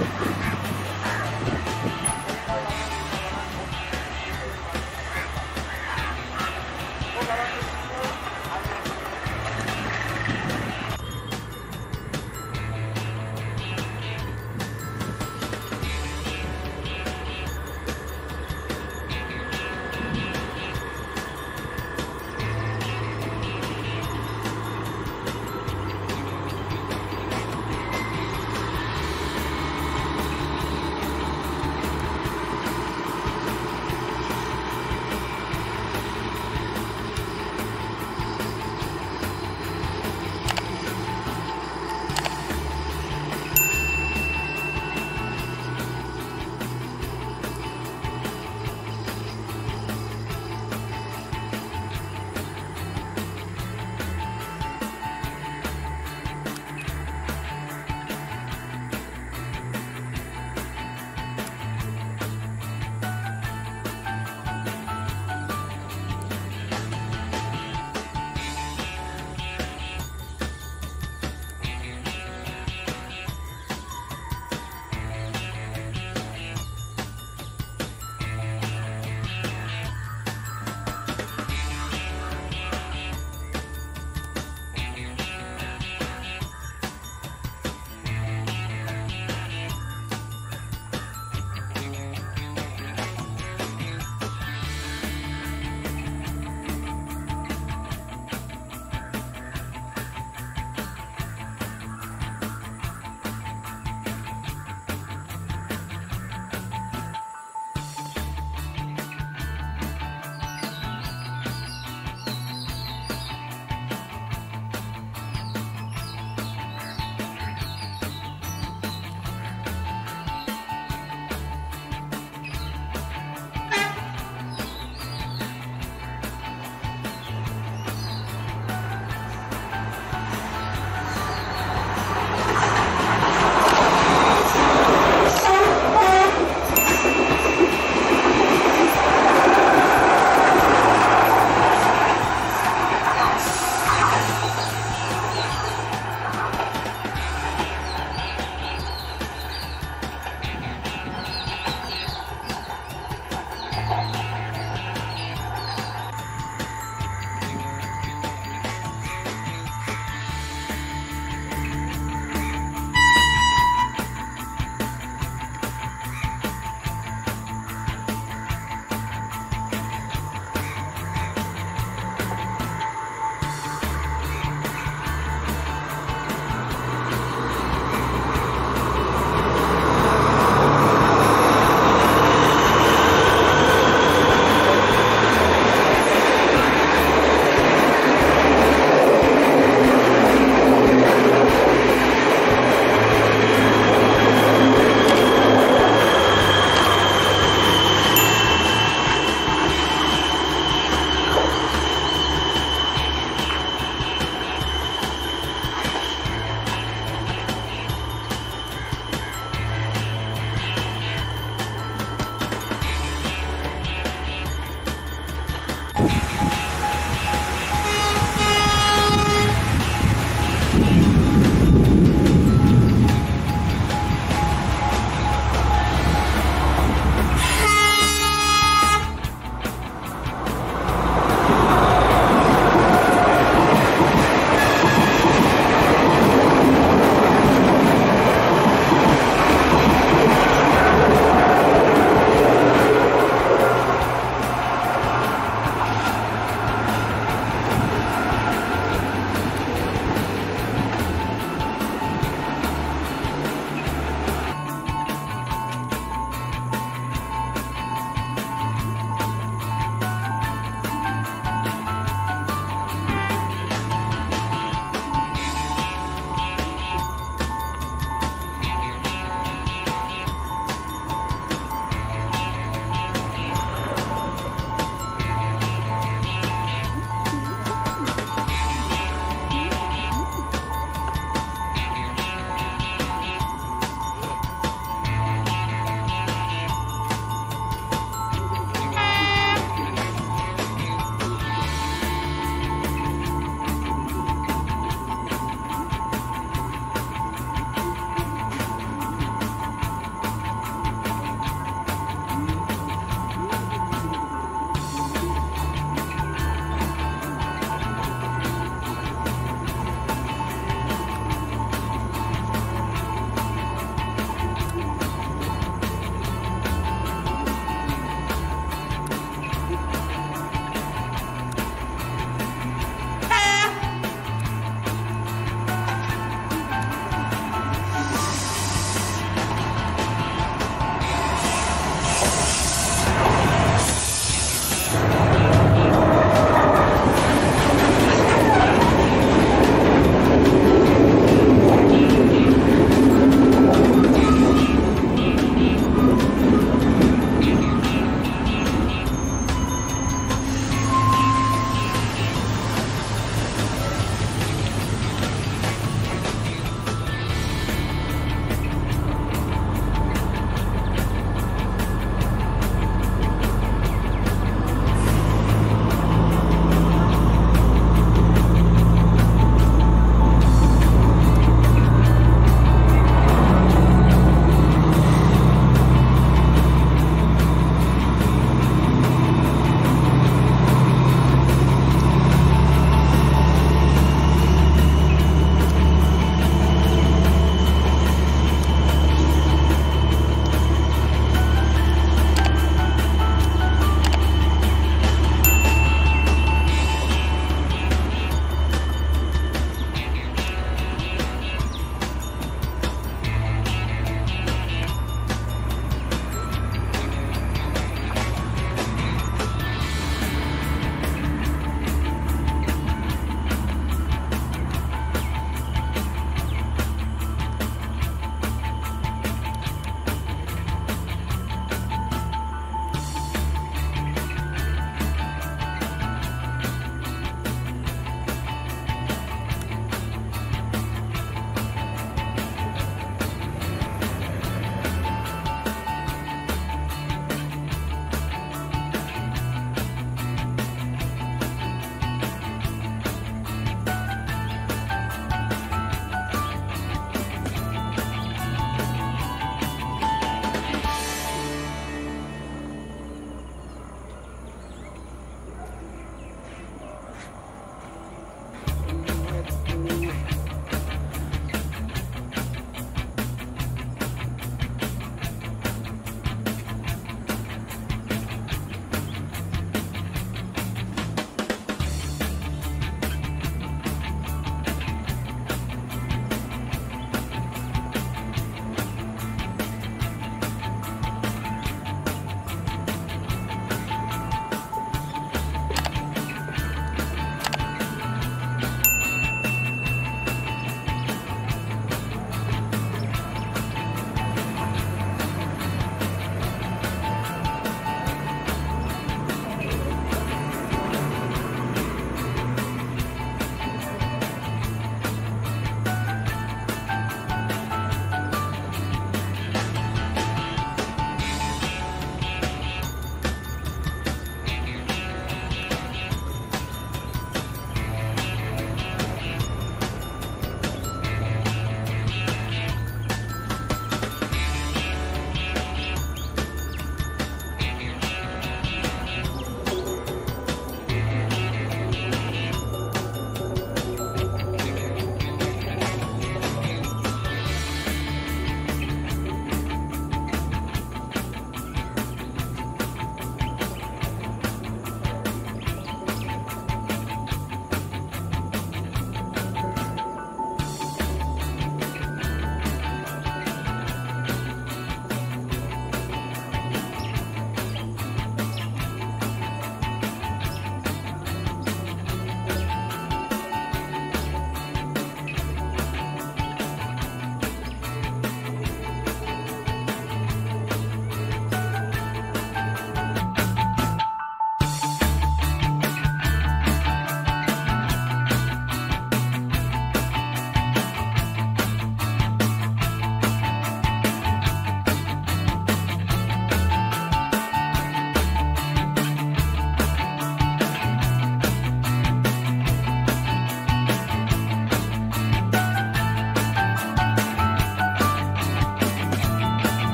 you